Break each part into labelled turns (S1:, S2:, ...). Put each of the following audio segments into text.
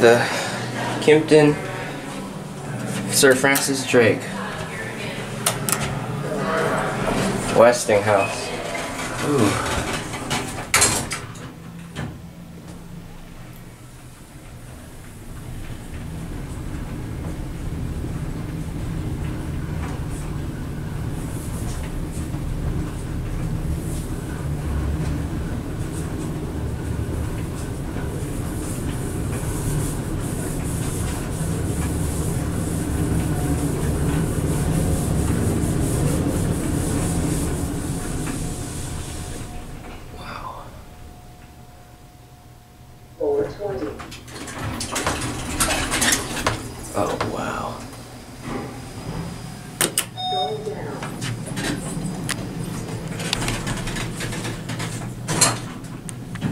S1: the Kimpton Sir Francis Drake Westinghouse. Ooh.
S2: 420.
S1: Oh, wow.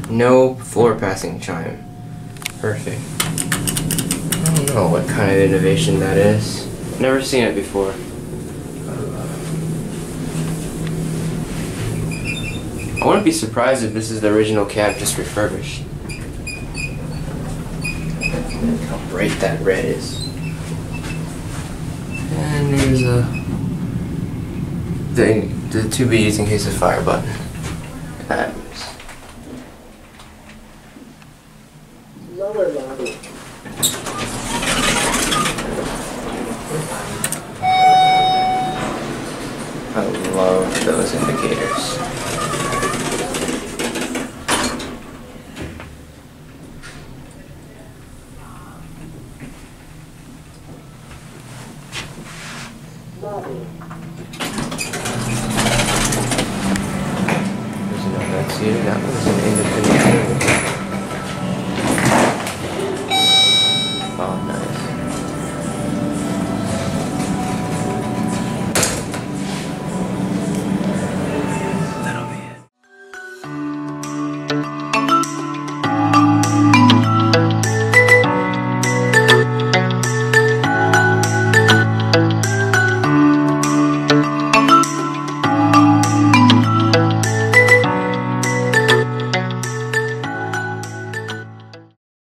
S1: No floor passing chime. Perfect. I don't know what kind of innovation that is. Never seen it before. I wouldn't be surprised if this is the original cab just refurbished. How bright that red is. And there's a the the to be used in case of fire button. That is
S2: Lower lobby.
S1: I love those indicators. There's no that's here. That was an independent.